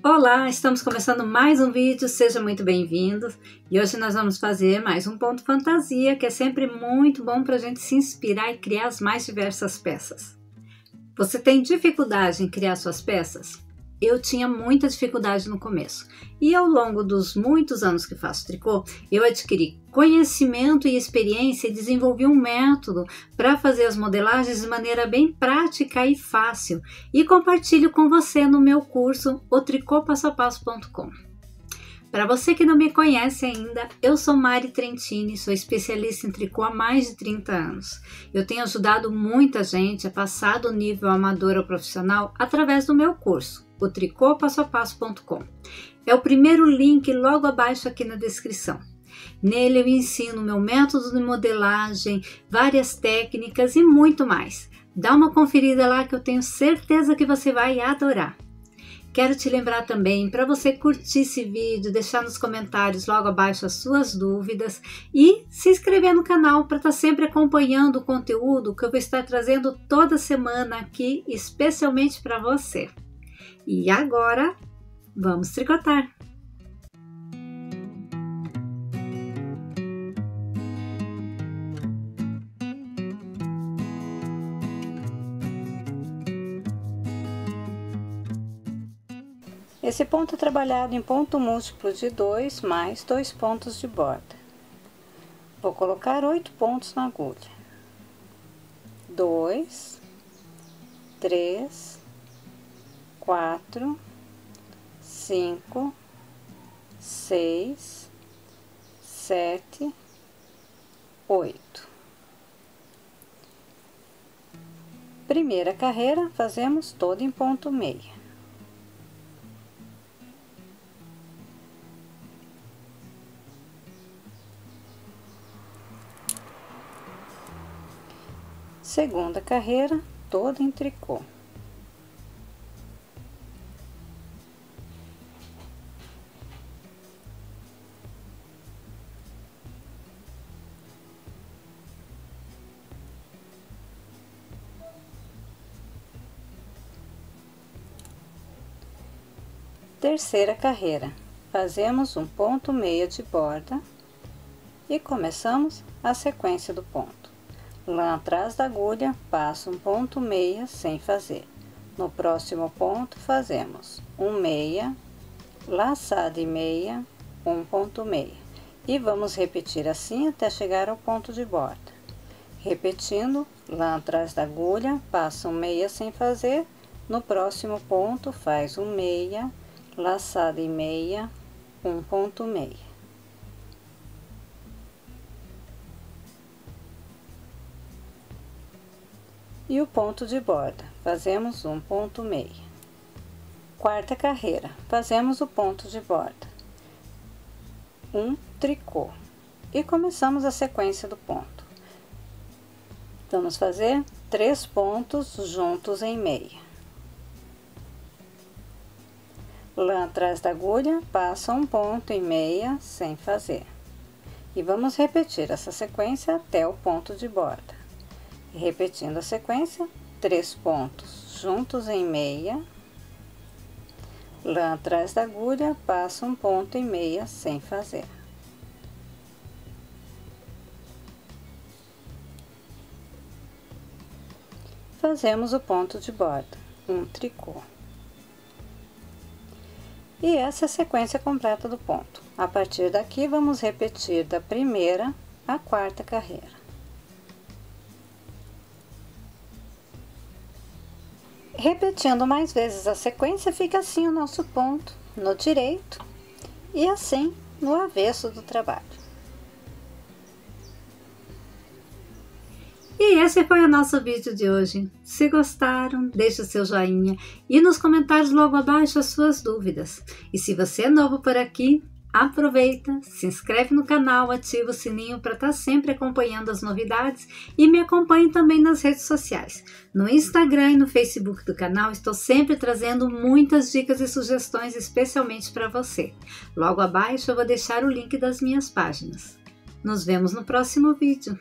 Olá, estamos começando mais um vídeo, seja muito bem-vindo. E hoje nós vamos fazer mais um ponto fantasia, que é sempre muito bom para a gente se inspirar e criar as mais diversas peças. Você tem dificuldade em criar suas peças? Eu tinha muita dificuldade no começo. E ao longo dos muitos anos que faço tricô, eu adquiri conhecimento e experiência e desenvolvi um método para fazer as modelagens de maneira bem prática e fácil. E compartilho com você no meu curso o tricôpassoapasso.com. Para você que não me conhece ainda, eu sou Mari Trentini, sou especialista em tricô há mais de 30 anos. Eu tenho ajudado muita gente a passar do nível amador ao profissional através do meu curso o tricôpassoapasso.com. É o primeiro link logo abaixo aqui na descrição. Nele eu ensino meu método de modelagem, várias técnicas e muito mais. Dá uma conferida lá que eu tenho certeza que você vai adorar. Quero te lembrar também para você curtir esse vídeo, deixar nos comentários logo abaixo as suas dúvidas e se inscrever no canal para estar tá sempre acompanhando o conteúdo que eu vou estar trazendo toda semana aqui, especialmente para você. E agora, vamos tricotar! Esse ponto é trabalhado em ponto múltiplo de 2 mais dois pontos de borda. Vou colocar oito pontos na agulha. Dois, três, quatro, cinco, seis, sete, oito. Primeira carreira, fazemos toda em ponto meia. Segunda carreira, toda em tricô. Terceira carreira, fazemos um ponto meia de borda e começamos a sequência do ponto. Lá atrás da agulha, passo um ponto meia sem fazer. No próximo ponto, fazemos um meia, laçada e meia, um ponto meia. E vamos repetir assim até chegar ao ponto de borda. Repetindo, lá atrás da agulha, passa um meia sem fazer. No próximo ponto, faz um meia, laçada e meia, um ponto meia. E o ponto de borda, fazemos um ponto meia. Quarta carreira, fazemos o ponto de borda. Um tricô. E começamos a sequência do ponto. Vamos fazer três pontos juntos em meia. Lá atrás da agulha, passa um ponto e meia sem fazer. E vamos repetir essa sequência até o ponto de borda. E repetindo a sequência, três pontos juntos em meia. Lá atrás da agulha, passa um ponto e meia sem fazer. Fazemos o ponto de borda, um tricô. E essa é a sequência completa do ponto. A partir daqui, vamos repetir da primeira à quarta carreira. Repetindo mais vezes a sequência, fica assim o nosso ponto no direito e assim no avesso do trabalho. E esse foi o nosso vídeo de hoje. Se gostaram, deixe o seu joinha e nos comentários logo abaixo as suas dúvidas. E se você é novo por aqui, aproveita, se inscreve no canal, ativa o sininho para estar tá sempre acompanhando as novidades e me acompanhe também nas redes sociais. No Instagram e no Facebook do canal estou sempre trazendo muitas dicas e sugestões especialmente para você. Logo abaixo eu vou deixar o link das minhas páginas. Nos vemos no próximo vídeo.